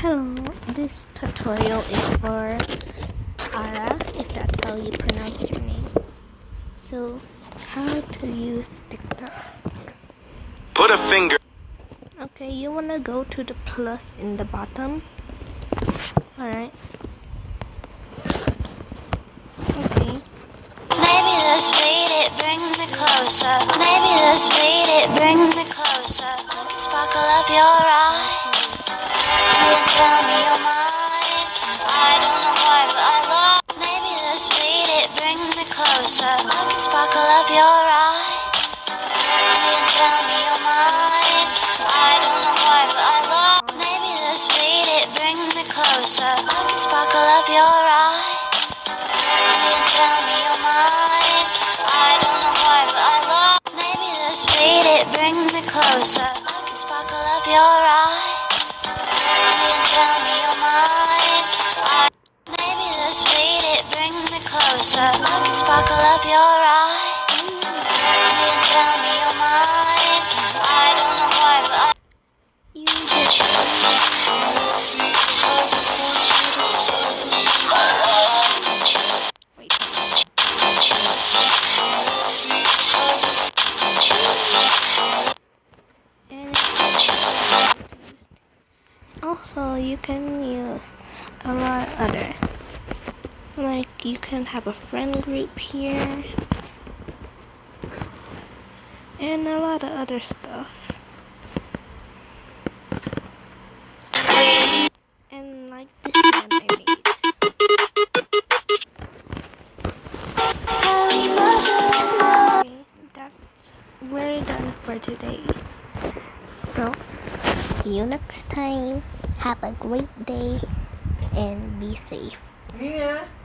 Hello, this tutorial is for Ara, if that's how you pronounce your name. So, how to use TikTok. Put a finger. Okay, you wanna go to the plus in the bottom. Alright. Okay. Maybe the sweet it brings me closer. Maybe the sweet it brings me closer. I can sparkle up your I can sparkle up your eye. Tell me you're mine. I don't know why, but I love. Maybe it brings me closer. I can sparkle up your eye. Tell me you're mine. I don't know why, but I love. Maybe it brings me closer. I can sparkle up your eye. Can sparkle up your eye. You tell me you're. I don't know why, but You also, you can use a lot other. Like you can have a friend group here, and a lot of other stuff. And like this one I made. Okay, that's we're done for today. So see you next time. Have a great day and be safe. Yeah.